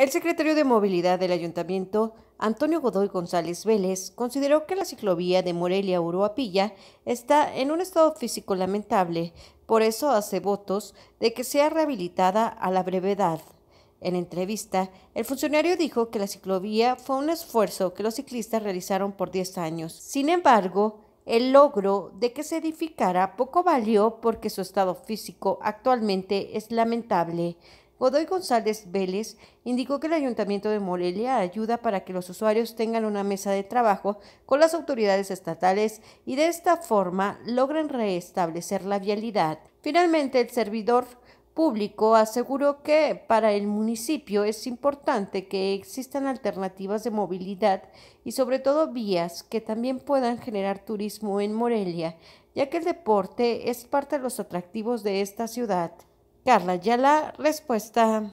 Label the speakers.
Speaker 1: El secretario de Movilidad del Ayuntamiento, Antonio Godoy González Vélez, consideró que la ciclovía de Morelia-Uruapilla está en un estado físico lamentable, por eso hace votos de que sea rehabilitada a la brevedad. En entrevista, el funcionario dijo que la ciclovía fue un esfuerzo que los ciclistas realizaron por 10 años. Sin embargo, el logro de que se edificara poco valió porque su estado físico actualmente es lamentable. Godoy González Vélez indicó que el Ayuntamiento de Morelia ayuda para que los usuarios tengan una mesa de trabajo con las autoridades estatales y de esta forma logren restablecer la vialidad. Finalmente, el servidor público aseguró que para el municipio es importante que existan alternativas de movilidad y sobre todo vías que también puedan generar turismo en Morelia, ya que el deporte es parte de los atractivos de esta ciudad. Carla, ya la respuesta.